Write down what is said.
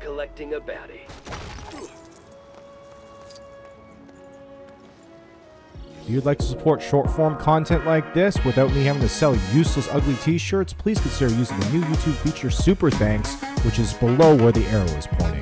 collecting a bounty. If you'd like to support short form content like this without me having to sell useless, ugly t shirts, please consider using the new YouTube feature Super Thanks, which is below where the arrow is pointing.